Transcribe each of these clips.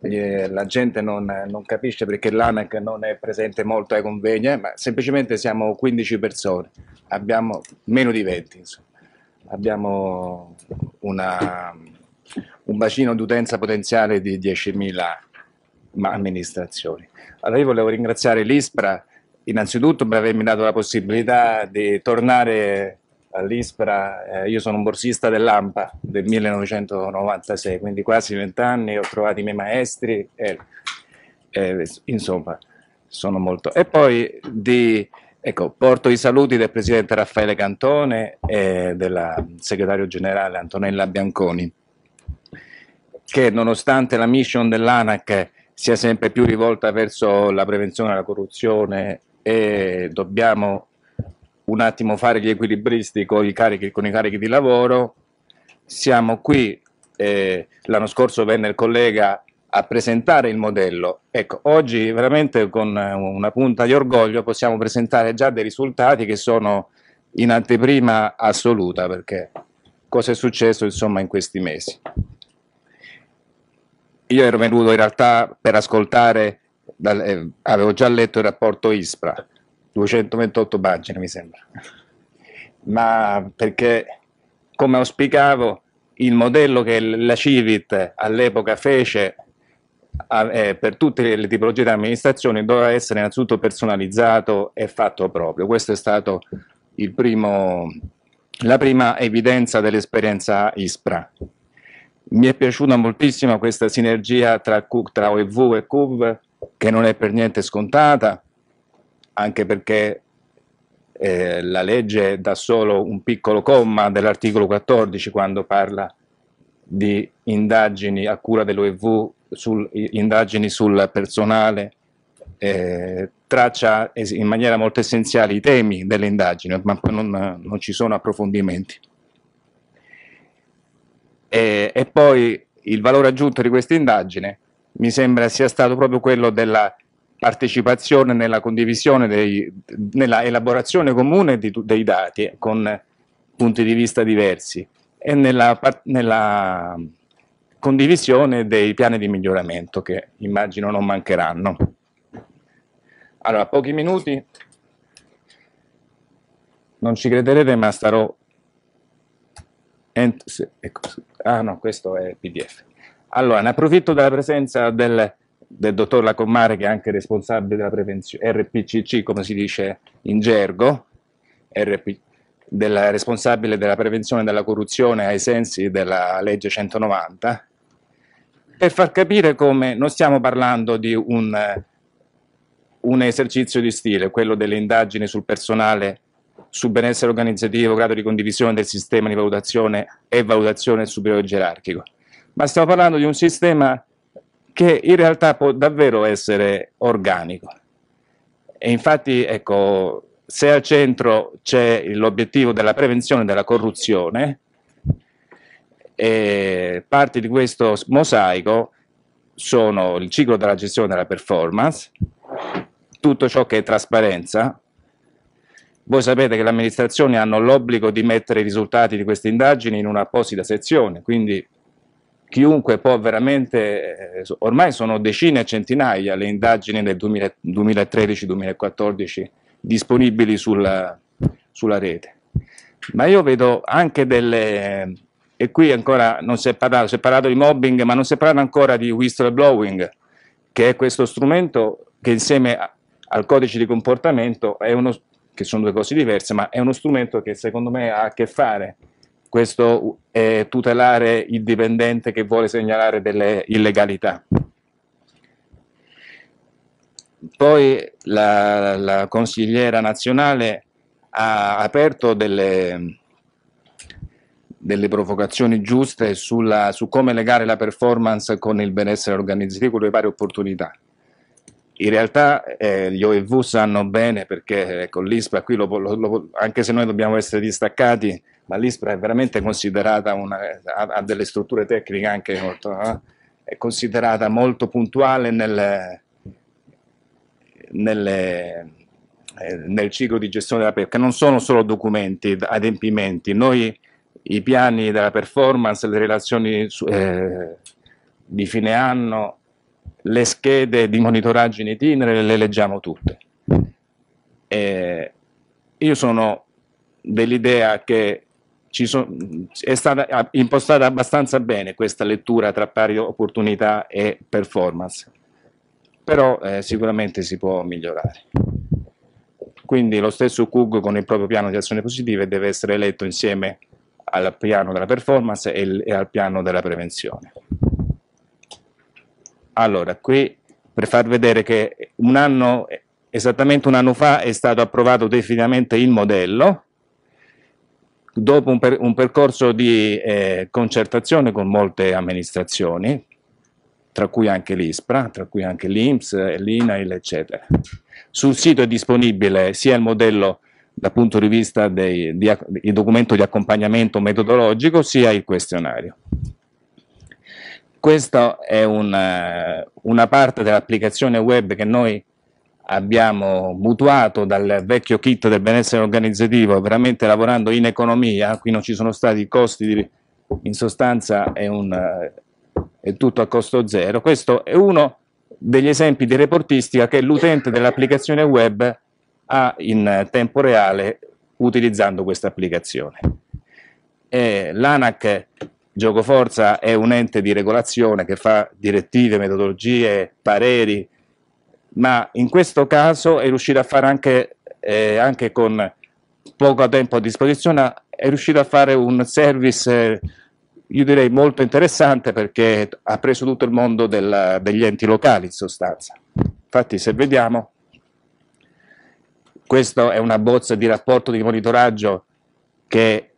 eh, la gente non, non capisce perché l'ANAC non è presente molto ai convegni, ma semplicemente siamo 15 persone, abbiamo meno di 20, insomma. abbiamo una, un bacino d'utenza potenziale di 10.000 amministrazioni. Allora io volevo ringraziare l'ISPRA innanzitutto per avermi dato la possibilità di tornare all'ISPRA, eh, io sono un borsista dell'AMPA del 1996, quindi quasi vent'anni, ho trovato i miei maestri, e, eh, insomma, sono molto... E poi di, ecco, porto i saluti del Presidente Raffaele Cantone e del Segretario Generale Antonella Bianconi, che nonostante la mission dell'ANAC sia sempre più rivolta verso la prevenzione della corruzione e dobbiamo un attimo fare gli equilibristi con i carichi, con i carichi di lavoro. Siamo qui, eh, l'anno scorso venne il collega a presentare il modello. Ecco, oggi veramente con una punta di orgoglio possiamo presentare già dei risultati che sono in anteprima assoluta, perché cosa è successo insomma in questi mesi. Io ero venuto in realtà per ascoltare, eh, avevo già letto il rapporto ISPRA, 228 pagine mi sembra, ma perché come auspicavo il modello che la Civit all'epoca fece eh, per tutte le tipologie di amministrazione doveva essere innanzitutto personalizzato e fatto proprio. Questa è stata la prima evidenza dell'esperienza ISPRA. Mi è piaciuta moltissimo questa sinergia tra, tra OEV e CUV che non è per niente scontata, anche perché eh, la legge dà solo un piccolo comma dell'articolo 14 quando parla di indagini a cura dell'OEV, sul, indagini sul personale, eh, traccia in maniera molto essenziale i temi delle indagini, ma poi non, non ci sono approfondimenti. E, e poi il valore aggiunto di questa indagine mi sembra sia stato proprio quello della partecipazione nella condivisione, dei, nella elaborazione comune di, dei dati con punti di vista diversi e nella, nella condivisione dei piani di miglioramento che immagino non mancheranno. Allora, pochi minuti, non ci crederete ma starò... Ecco, ah no, questo è PDF. Allora, ne approfitto della presenza del del dottor Lacommare che è anche responsabile della prevenzione, RPCC come si dice in gergo, RP, del responsabile della prevenzione della corruzione ai sensi della legge 190, per far capire come non stiamo parlando di un, un esercizio di stile, quello delle indagini sul personale, sul benessere organizzativo, grado di condivisione del sistema di valutazione e valutazione superiore gerarchico, ma stiamo parlando di un sistema che in realtà può davvero essere organico. E infatti, ecco, se al centro c'è l'obiettivo della prevenzione della corruzione, e parti di questo mosaico sono il ciclo della gestione della performance, tutto ciò che è trasparenza. Voi sapete che le amministrazioni hanno l'obbligo di mettere i risultati di queste indagini in un'apposita sezione, quindi chiunque può veramente, eh, ormai sono decine e centinaia le indagini del 2013-2014 disponibili sulla, sulla, rete. Ma io vedo anche delle, e qui ancora non si è parlato, si è parlato di mobbing, ma non si è parlato ancora di whistleblowing, che è questo strumento che insieme al codice di comportamento è uno, che sono due cose diverse, ma è uno strumento che secondo me ha a che fare questo è tutelare il dipendente che vuole segnalare delle illegalità. Poi la, la consigliera nazionale ha aperto delle, delle provocazioni giuste sulla, su come legare la performance con il benessere organizzativo, con le varie opportunità. In realtà eh, gli OEV sanno bene perché ecco, l'ISPA qui, lo, lo, lo, anche se noi dobbiamo essere distaccati, ma l'ISPRA è veramente considerata una, ha, ha, delle strutture tecniche anche molto, eh? è considerata molto puntuale nel, nelle, eh, nel ciclo di gestione della pesca, non sono solo documenti, adempimenti, noi i piani della performance, le relazioni eh, di fine anno, le schede di monitoraggio in itinere le leggiamo tutte. E io sono dell'idea che so, è stata impostata abbastanza bene questa lettura tra pari opportunità e performance, però eh, sicuramente si può migliorare. Quindi lo stesso CUG con il proprio piano di azione positive deve essere letto insieme al piano della performance e, e al piano della prevenzione. Allora, qui per far vedere che un anno, esattamente un anno fa è stato approvato definitivamente il modello, dopo un, per, un percorso di eh, concertazione con molte amministrazioni, tra cui anche l'ISPRA, tra cui anche l'INPS, l'INAIL, eccetera. Sul sito è disponibile sia il modello dal punto di vista del documento di accompagnamento metodologico, sia il questionario. Questa è una, una parte dell'applicazione web che noi abbiamo mutuato dal vecchio kit del benessere organizzativo, veramente lavorando in economia, qui non ci sono stati costi, di, in sostanza è, un, è tutto a costo zero. Questo è uno degli esempi di reportistica che l'utente dell'applicazione web ha in tempo reale utilizzando questa applicazione. L'ANAC Gioco Forza è un ente di regolazione che fa direttive, metodologie, pareri, ma in questo caso è riuscito a fare anche, eh, anche con poco tempo a disposizione, è riuscito a fare un service eh, io direi molto interessante perché ha preso tutto il mondo del, degli enti locali in sostanza. Infatti se vediamo, questa è una bozza di rapporto di monitoraggio che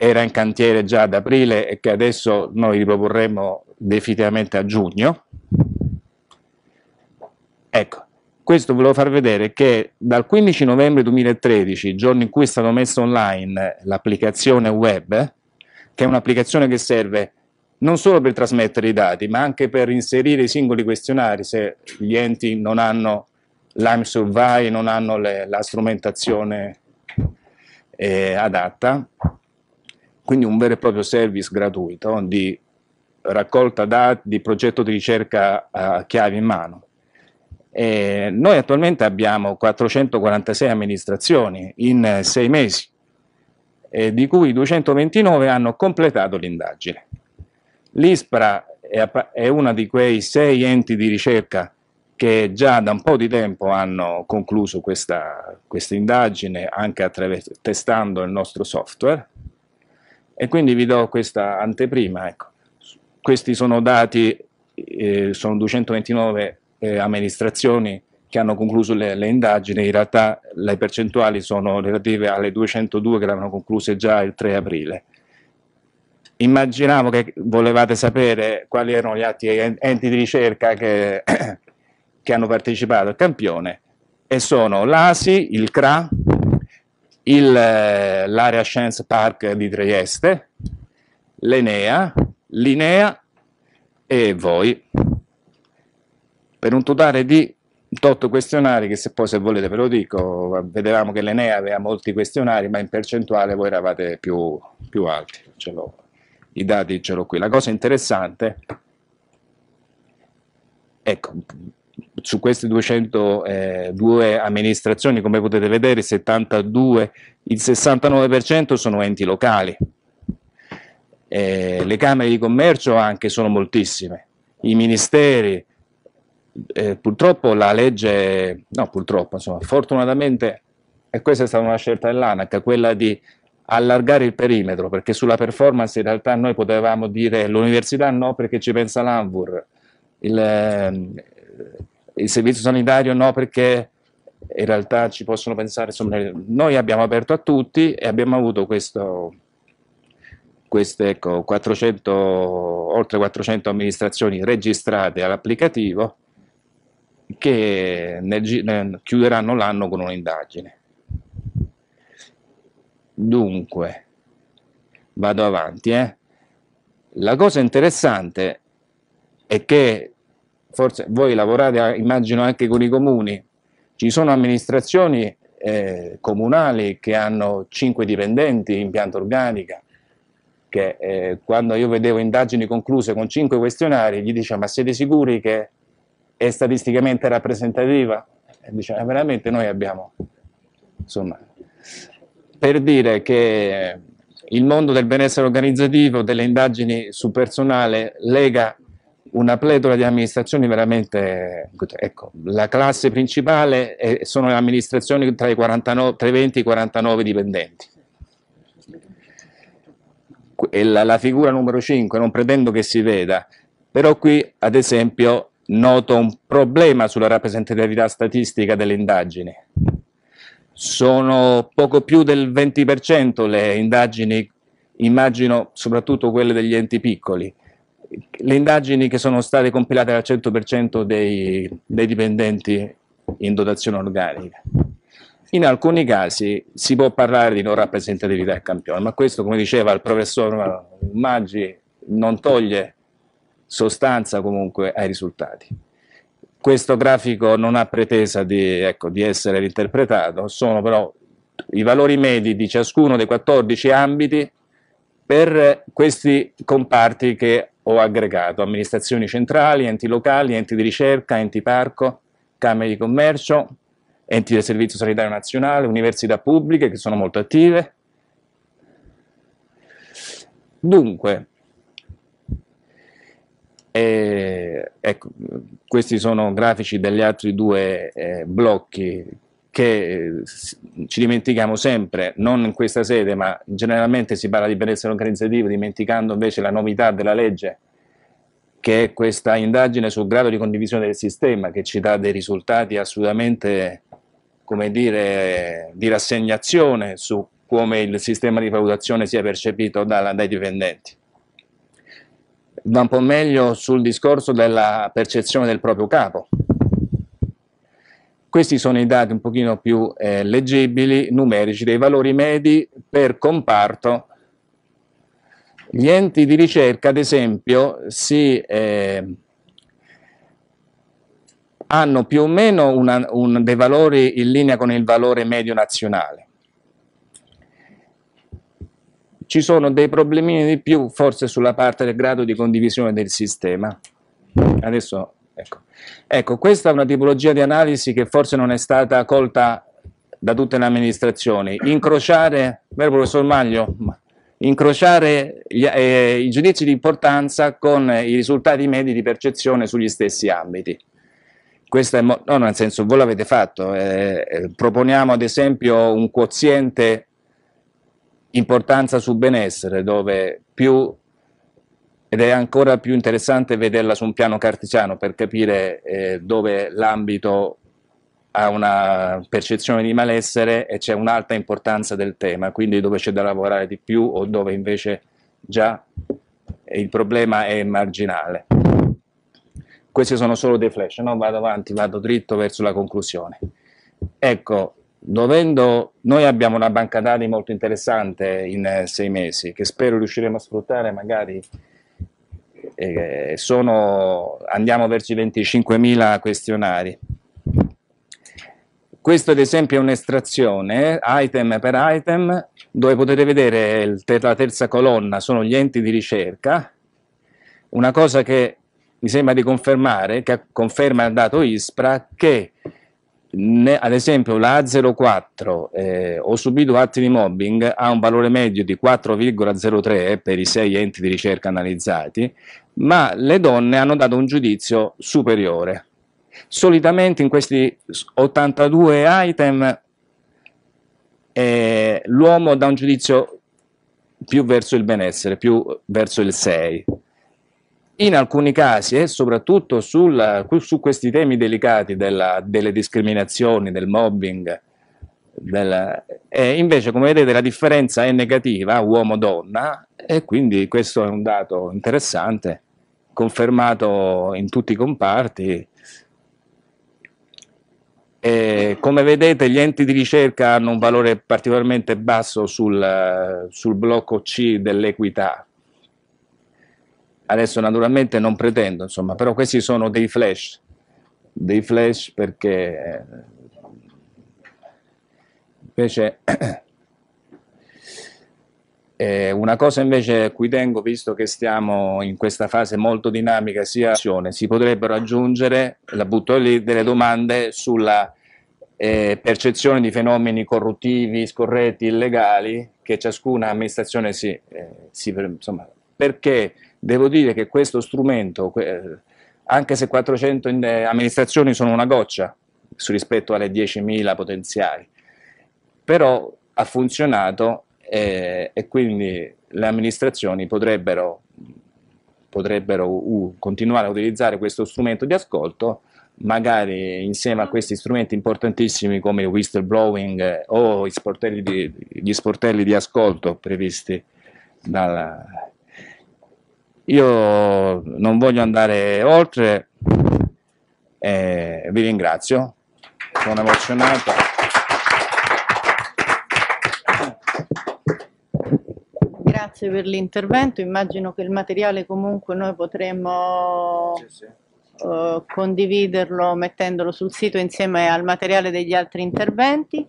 era in cantiere già ad aprile e che adesso noi riproporremo definitivamente a giugno. Ecco, questo volevo far vedere che dal 15 novembre 2013, giorno in cui è stata messa online l'applicazione web, che è un'applicazione che serve non solo per trasmettere i dati, ma anche per inserire i singoli questionari se gli enti non hanno l'AIM Survey, non hanno le, la strumentazione eh, adatta. Quindi un vero e proprio service gratuito di raccolta dati, di progetto di ricerca a chiave in mano. E noi attualmente abbiamo 446 amministrazioni in sei mesi di cui 229 hanno completato l'indagine. L'ISPRA è, uno di quei sei enti di ricerca che già da un po' di tempo hanno concluso questa, questa indagine anche testando il nostro software e quindi vi do questa anteprima. Ecco. Questi sono dati, eh, sono 229 eh, amministrazioni che hanno concluso le, le, indagini, in realtà le percentuali sono relative alle 202 che l'hanno concluse già il 3 aprile. Immaginavo che volevate sapere quali erano gli altri enti di ricerca che, che hanno partecipato al campione e sono l'ASI, il CRA, l'Area Science Park di Trieste, l'Enea, l'Inea e voi, per un totale di tot questionari che se poi se volete ve lo dico, vedevamo che l'Enea aveva molti questionari ma in percentuale voi eravate più, più alti, i dati ce l'ho qui. La cosa interessante, ecco, su queste 202 eh, amministrazioni come potete vedere 72, il 69% sono enti locali, eh, le camere di commercio anche sono moltissime, i ministeri, eh, purtroppo la legge, no purtroppo, insomma, fortunatamente, e questa è stata una scelta dell'ANAC, quella di allargare il perimetro, perché sulla performance in realtà noi potevamo dire l'università no perché ci pensa l'ANVUR, il servizio sanitario no perché in realtà ci possono pensare, insomma, noi abbiamo aperto a tutti e abbiamo avuto questo, queste ecco, 400, oltre 400 amministrazioni registrate all'applicativo che nel, chiuderanno l'anno con un'indagine. Dunque, vado avanti. Eh. La cosa interessante è che forse voi lavorate, immagino, anche con i comuni, ci sono amministrazioni eh, comunali che hanno 5 dipendenti in pianta organica, che eh, quando io vedevo indagini concluse con cinque questionari gli diceva ma siete sicuri che è statisticamente rappresentativa? E diceva veramente noi abbiamo, insomma, per dire che il mondo del benessere organizzativo, delle indagini su personale lega una pletora di amministrazioni veramente, ecco, la classe principale è, sono le amministrazioni tra i, 49, tra i 20 e i 49 dipendenti. La, la figura numero 5 non pretendo che si veda, però qui ad esempio noto un problema sulla rappresentatività statistica delle indagini. Sono poco più del 20% le indagini, immagino soprattutto quelle degli enti piccoli, le indagini che sono state compilate al 100% dei, dei dipendenti in dotazione organica. In alcuni casi si può parlare di non rappresentatività del campione, ma questo, come diceva il professor Maggi, non toglie sostanza comunque ai risultati. Questo grafico non ha pretesa di, ecco, di essere reinterpretato, sono però i valori medi di ciascuno dei 14 ambiti per questi comparti che ho aggregato, amministrazioni centrali, enti locali, enti di ricerca, enti parco, camere di commercio, enti del Servizio Sanitario Nazionale, università pubbliche che sono molto attive. Dunque, eh, ecco, questi sono grafici degli altri due eh, blocchi che eh, ci dimentichiamo sempre, non in questa sede, ma generalmente si parla di benessere organizzativo, dimenticando invece la novità della legge, che è questa indagine sul grado di condivisione del sistema, che ci dà dei risultati assolutamente, come dire, di rassegnazione su come il sistema di valutazione sia percepito dalla, dai dipendenti. Va un po' meglio sul discorso della percezione del proprio capo, questi sono i dati un pochino più eh, leggibili, numerici, dei valori medi per comparto. Gli enti di ricerca, ad esempio, si, eh, hanno più o meno una, un, dei valori in linea con il valore medio nazionale. Ci sono dei problemini di più, forse sulla parte del grado di condivisione del sistema. Adesso Ecco. ecco, questa è una tipologia di analisi che forse non è stata colta da tutte le amministrazioni. Incrociare, vero professor Maglio? Incrociare gli, eh, i giudizi di importanza con i risultati medi di percezione sugli stessi ambiti. Questo è, no, nel senso, voi l'avete fatto, eh, eh, proponiamo ad esempio un quoziente importanza su benessere, dove più ed è ancora più interessante vederla su un piano cartesiano per capire eh, dove l'ambito ha una percezione di malessere e c'è un'alta importanza del tema, quindi dove c'è da lavorare di più o dove invece già il problema è marginale. Questi sono solo dei flash, no? vado avanti, vado dritto verso la conclusione. Ecco, dovendo, noi abbiamo una banca dati molto interessante in eh, sei mesi, che spero riusciremo a sfruttare magari eh, sono, andiamo verso i 25.000 questionari. Questo ad esempio è un'estrazione, item per item, dove potete vedere il, la terza colonna sono gli enti di ricerca, una cosa che mi sembra di confermare, che conferma il dato ISPRA, che ne, ad esempio la A04 eh, ho subito atti di mobbing ha un valore medio di 4,03 per i sei enti di ricerca analizzati, ma le donne hanno dato un giudizio superiore. Solitamente in questi 82 item eh, l'uomo dà un giudizio più verso il benessere, più verso il 6 in alcuni casi e soprattutto sul, su questi temi delicati della, delle discriminazioni, del mobbing, del, e invece come vedete la differenza è negativa uomo-donna e quindi questo è un dato interessante, confermato in tutti i comparti. E come vedete gli enti di ricerca hanno un valore particolarmente basso sul, sul blocco C dell'equità, Adesso naturalmente non pretendo, insomma, però questi sono dei flash, dei flash perché eh, invece Eh, una cosa invece a cui tengo, visto che stiamo in questa fase molto dinamica, sia si potrebbero aggiungere, la butto lì, delle domande sulla eh, percezione di fenomeni corruttivi, scorretti, illegali, che ciascuna amministrazione si, eh, si insomma, perché devo dire che questo strumento, anche se 400 amministrazioni sono una goccia rispetto alle 10.000 potenziali, però ha funzionato eh, e quindi le amministrazioni potrebbero, potrebbero uh, continuare a utilizzare questo strumento di ascolto magari insieme a questi strumenti importantissimi come il whistleblowing eh, o sportelli di, gli sportelli di ascolto previsti dalla... Io non voglio andare oltre, eh, vi ringrazio, sono emozionato. Grazie per l'intervento, immagino che il materiale comunque noi potremmo sì, sì. Uh, condividerlo mettendolo sul sito insieme al materiale degli altri interventi.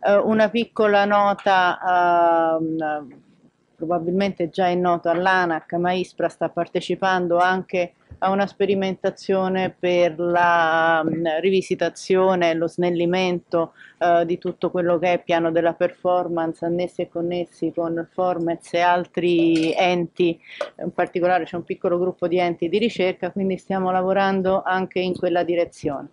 Uh, una piccola nota, uh, probabilmente già è noto all'ANAC, ma ISPRA sta partecipando anche a una sperimentazione per la mh, rivisitazione e lo snellimento uh, di tutto quello che è piano della performance annessi e connessi con Formez e altri enti, in particolare c'è un piccolo gruppo di enti di ricerca, quindi stiamo lavorando anche in quella direzione.